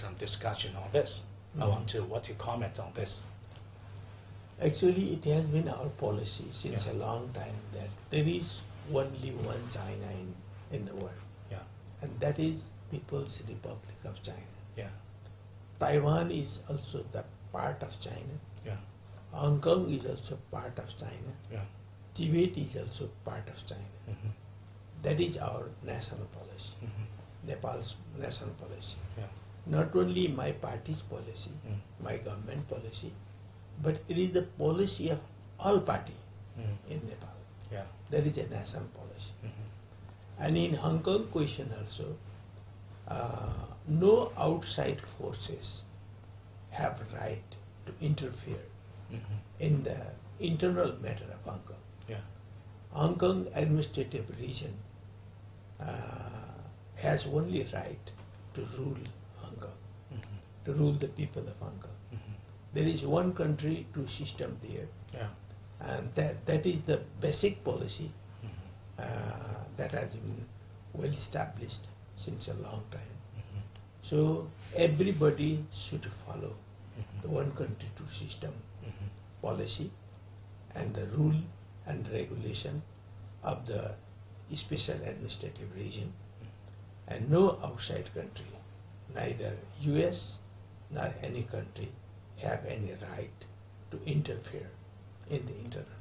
some discussion on this. I Mhm. want to what you comment on this. Actually, it has been our policy since Yeah. a long time that there is only one China in, in the world, Yeah, and that is People's Republic of China. yeah, Taiwan is also the part of China. yeah, Hong Kong is also part of China. yeah. Tibet is also part of China. hmm That is our national policy, hmm Nepal's national policy. Yeah. Not only my party's policy, Mm. my government policy, but it is the policy of all party Mm. in Nepal. Yeah. That is a national policy. hmm And in Hong Kong question also, uh, no outside forces have right to interfere hmm in the internal matter of Hong Kong. Yeah. Hong Kong administrative region uh, has only right to rule to rule the people of Hong Kong. hmm There is one country, two system there, Yeah. and that, that is the basic policy hmm uh, that has been well established since a long time. hmm So everybody should follow Mhm. the one country, two system hmm policy and the rule and regulation of the special administrative region and no outside country, neither US nor any country have any right to interfere in the internal